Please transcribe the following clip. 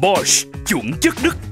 Bosch, chuẩn chất Đức.